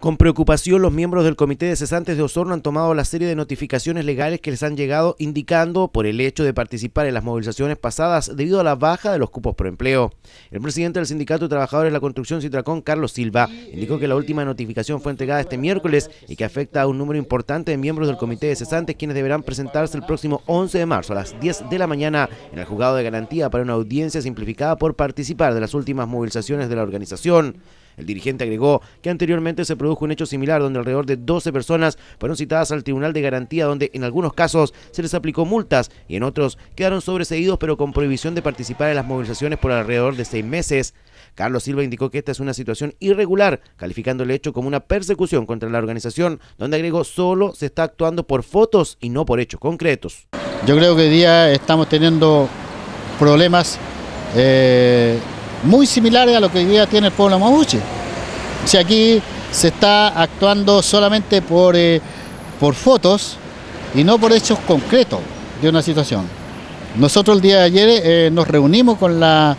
Con preocupación, los miembros del Comité de Cesantes de Osorno han tomado la serie de notificaciones legales que les han llegado indicando por el hecho de participar en las movilizaciones pasadas debido a la baja de los cupos por empleo. El presidente del Sindicato de Trabajadores de la Construcción Citracón, Carlos Silva, indicó que la última notificación fue entregada este miércoles y que afecta a un número importante de miembros del Comité de Cesantes quienes deberán presentarse el próximo 11 de marzo a las 10 de la mañana en el juzgado de garantía para una audiencia simplificada por participar de las últimas movilizaciones de la organización. El dirigente agregó que anteriormente se produjo un hecho similar donde alrededor de 12 personas fueron citadas al Tribunal de Garantía donde en algunos casos se les aplicó multas y en otros quedaron sobreseídos pero con prohibición de participar en las movilizaciones por alrededor de seis meses. Carlos Silva indicó que esta es una situación irregular, calificando el hecho como una persecución contra la organización, donde agregó solo se está actuando por fotos y no por hechos concretos. Yo creo que hoy día estamos teniendo problemas eh, muy similares a lo que hoy día tiene el pueblo mapuche. Si aquí se está actuando solamente por, eh, por fotos y no por hechos concretos de una situación. Nosotros el día de ayer eh, nos reunimos con la,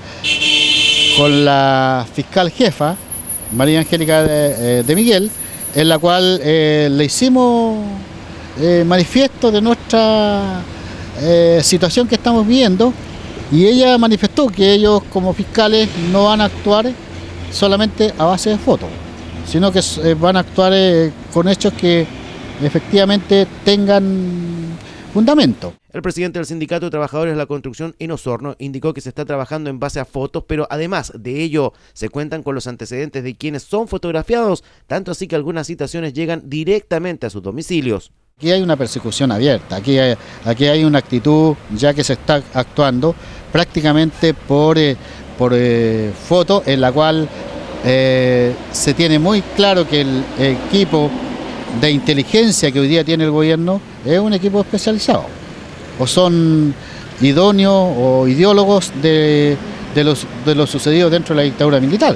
con la fiscal jefa, María Angélica de, eh, de Miguel, en la cual le hicimos manifiesto de nuestra situación que estamos viendo y ella manifestó que ellos como fiscales no van a actuar solamente a base de fotos, sino que eh, van a actuar eh, con hechos que efectivamente tengan fundamento. El presidente del Sindicato de Trabajadores de la Construcción en Osorno indicó que se está trabajando en base a fotos, pero además de ello se cuentan con los antecedentes de quienes son fotografiados, tanto así que algunas citaciones llegan directamente a sus domicilios. Aquí hay una persecución abierta, aquí hay, aquí hay una actitud ya que se está actuando prácticamente por, eh, por eh, foto en la cual eh, se tiene muy claro que el equipo de inteligencia que hoy día tiene el gobierno es un equipo especializado o son idóneos o ideólogos de, de, los, de lo sucedido dentro de la dictadura militar.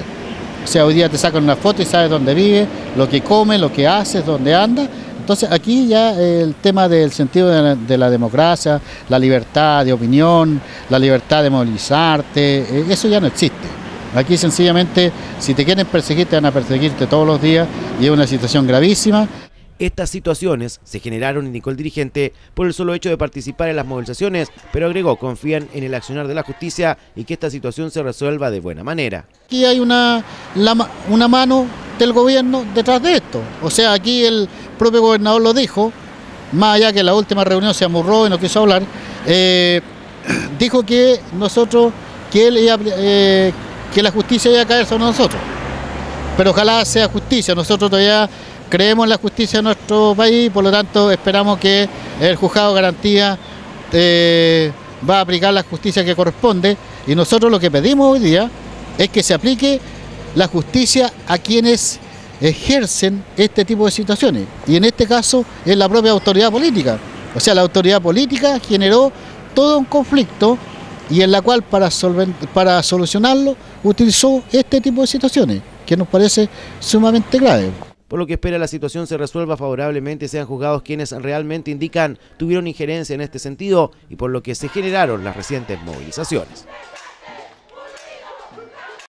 O sea, hoy día te sacan una foto y sabes dónde vive, lo que come, lo que hace, dónde anda entonces aquí ya el tema del sentido de la, democracia, la libertad de opinión, la libertad de movilizarte, eh, eso ya no existe. Aquí sencillamente, si te quieren perseguir, te van a perseguirte todos los días y es una situación gravísima. Estas situaciones se generaron, indicó el dirigente, por el solo hecho de participar en las movilizaciones, pero agregó, confían en el accionar de la justicia y que esta situación se resuelva de buena manera. Aquí hay una, una mano del gobierno detrás de esto. O sea, aquí el propio gobernador lo dijo, más allá que la última reunión se amurró y no quiso hablar, eh, dijo que nosotros, que él eh, que la justicia iba a caer sobre nosotros. Pero ojalá sea justicia, nosotros todavía creemos en la justicia de nuestro país, por lo tanto esperamos que el juzgado garantía eh, va a aplicar la justicia que corresponde y nosotros lo que pedimos hoy día es que se aplique la justicia a quienes ejercen este tipo de situaciones. Y en este caso es la propia autoridad política. O sea, la autoridad política generó todo un conflicto y en la cual para, para solucionarlo utilizó este tipo de situaciones, que nos parece sumamente grave. Por lo que espera la situación se resuelva favorablemente, sean juzgados quienes realmente indican tuvieron injerencia en este sentido y por lo que se generaron las recientes movilizaciones.